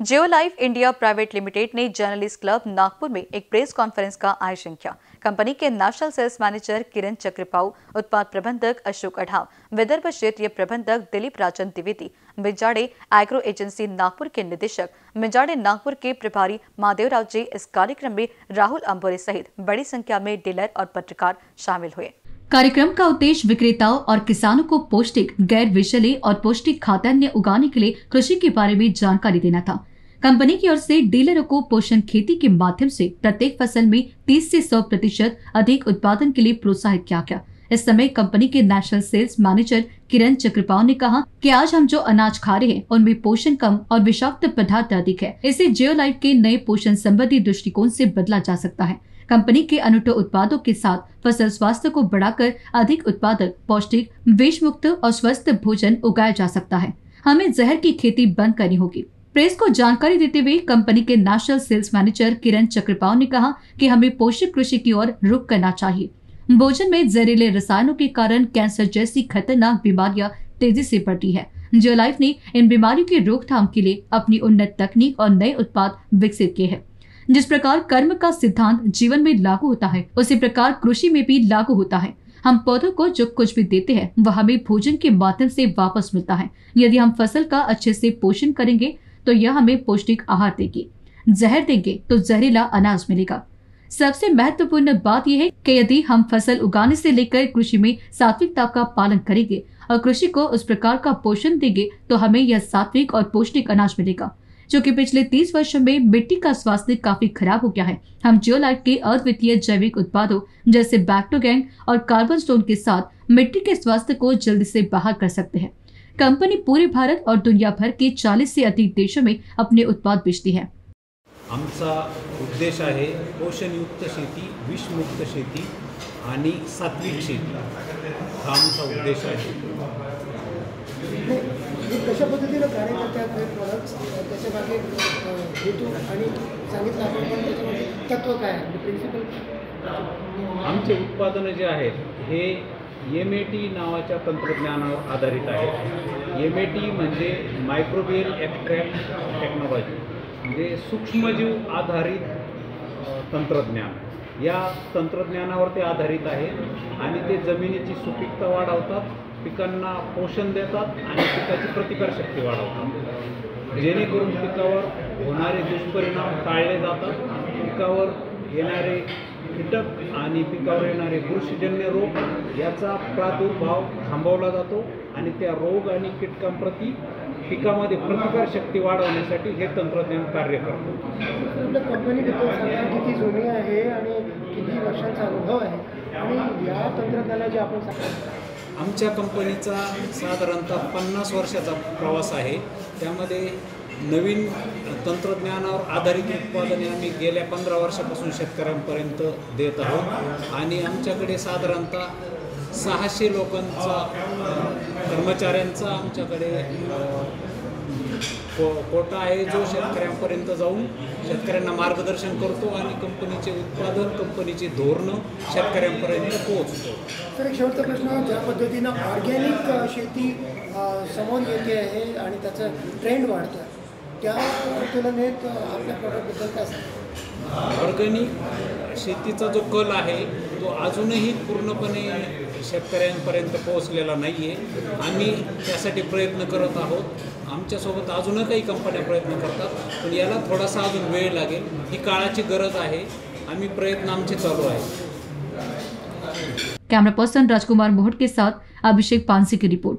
जियो life India private limited ने journalist club Nagpur में एक प्रेस कॉन्फ्रेंस का आयोजन किया। कंपनी के national sales manager Kiran Chakrapau, उत्पाद प्रबंधक अशोक अढ़ाव, विदर्भ क्षेत्रीय प्रबंधक दिलीप राजन द्विवेदी मिजाड़े एग्रो एजेंसी नागपुर के निदेशक मिजाड़े नागपुर के प्रभारी महादेवराव जी इस कार्यक्रम में राहुल अम्बोरे सहित बड़ी संख्या में डीलर और पत्रकार शामिल हुए। कार्यक्रम का उद्देश्य विक्रेताओं और किसानों को पौष्टिक, गैर विषैले और पौष्टिक खाद्यान्न उगाने के लिए कृषि के बारे में जानकारी देना था। कंपनी की ओर से डीलरों को पोषण खेती के माध्यम से प्रत्येक फ़सल में 30 से 100 प्रतिशत अधिक उत्पादन के लिए प्रोत्साहित किया गया। इस समय कंपनी के national sales manager Kiran Chakrapal ने कहा कि आज हम जो अनाज खा रहे हैं, उनमें पोषण कम और विषाक्त पदार्थ अधिक है। इसे जियो लाइफ के नए पोषण संबंधी दृष्टिकोण से बदला जा सकता है। कंपनी के अनूठे उत्पादों के साथ फ़सल स्वास्थ्य को बढ़ाकर अधिक उत्पादक, पौष्टिक विष मुक्त और स्वस्थ भोजन उगाया जा सकता है। हमें जहर की खेती बंद करनी होगी। प्रेस को जानकारी देते हुए कंपनी के national sales manager Kiran Chakrapav ने कहा कि हमें पोषक कृषि की ओर रुख करना चाहिए। भोजन में जहरीले रसायनों के कारण कैंसर जैसी खतरनाक बीमारियाँ तेज़ी से बढ़ती है। जियो लाइफ ने इन बीमारियों की रोकथाम के लिए अपनी उन्नत तकनीक और नए उत्पाद विकसित किए हैं। जिस प्रकार कर्म का सिद्धांत जीवन में लागू होता है, उसी प्रकार कृषि में भी लागू होता है। हम पौधों को जो कुछ भी देते हैं, वह हमें भोजन के माध्यम से वापस मिलता है। यदि हम फ़सल का अच्छे से पोषण करेंगे तो यह हमें पौष्टिक आहार देगी। जहर देंगे तो जहरीला अनाज मिलेगा। सबसे महत्वपूर्ण बात यह है कि यदि हम फ़सल उगाने से लेकर कृषि में सात्विकता का पालन करेंगे और कृषि को उस प्रकार का पोषण देंगे तो हमें यह सात्विक और पौष्टिक अनाज मिलेगा, जो कि पिछले तीस वर्षों में मिट्टी का स्वास्थ्य काफ़ी खराब हो गया है। हम जियो लाइफ के अद्वितीय जैविक उत्पादों जैसे बैक्टोगैंग और कार्बन स्टोन के साथ मिट्टी के स्वास्थ्य को जल्दी से बाहर कर सकते हैं। कंपनी पूरे भारत और दुनिया भर के 40 से अधिक देशों में अपने उत्पाद बेचती है। आमचा उद्देश आहे पोषणयुक्त शेती विषमुक्त शेती आणि सात्विक शेती. हा आमचा उद्देश आहे. कशा पद्धतीनं कार्य करतात प्रॉडक्ट्स त्याच्या मागे हेतू आणि सांगितलं आपण पण त्याच्यामध्ये तत्व काय आहे? प्रिन्सिपल आमचे उत्पादनं जे आहेत हे एम ए टी नावाच्या तंत्रज्ञानावर आधारित आहे. एम ए टी म्हणजे मायक्रोबियल ॲक्ट्रॅक्ट टेक्नॉलॉजी म्हणजे सूक्ष्मजीव आधारित तंत्रज्ञान. या तंत्रज्ञानावर ते आधारित आहे आणि ते जमिनीची सुपीकता वाढवतात पिकांना पोषण देतात आणि पिकाची प्रतिकारशक्ती वाढवतात. जेणेकरून पिकावर होणारे दुष्परिणाम टाळले जातात पिकावर येणारे कीटक आणि पिकावर येणारे बुरशीजन्य रोग याचा प्रादुर्भाव थांबवला जातो आणि त्या रोग आणि कीटकांप्रती पिकामध्ये प्रतिकारशक्ती वाढवण्यासाठी हे तंत्रज्ञान कार्य करतं. सांगा किती जुनी आहे आणि किती वर्षांचा अनुभव आहे. आणि या तंत्रज्ञानाचे आपण आमच्या कंपनीचा साधारणतः पन्नास वर्षाचा प्रवास आहे. त्यामध्ये नवीन तंत्रज्ञानावर आधारित उत्पादने आम्ही गेल्या पंधरा वर्षापासून शेतकऱ्यांपर्यंत देत आहोत. आणि आमच्याकडे साधारणतः सहाशे लोकांचा कर्मचाऱ्यांचा आमच्याकडे को कोटा आहे जो शेतकऱ्यांपर्यंत जाऊन शेतकऱ्यांना मार्गदर्शन करतो आणि कंपनीचे उत्पादन कंपनीची धोरणं शेतकऱ्यांपर्यंत पोहोचतो. तर एक शेवटचा प्रश्न ज्या पद्धतीनं ऑर्गॅनिक शेती समोर येते आहे आणि त्याचं ट्रेंड वाढतं आहे त्या तुलनेत अ, आपल्या प्रॉडक्टबद्दल काय सांगा ऑर्गॅनिक शेतीचा जो कल आहे तो अजूनही पूर्णपणे शेतकऱ्यांपर्यंत पोहोचलेला नाही आहे आम्ही त्यासाठी प्रयत्न करत आहोत. आमच्यासोबत अजूनही काही कंपन्या प्रयत्न करतात पण याला थोडासा अजून वेळ लागेल. ही काळाची गरज आहे. आम्ही प्रयत्न आमचे चालू आहेत. कैमरा पर्सन राजकुमार मोहट के साथ अभिषेक पानसी की रिपोर्ट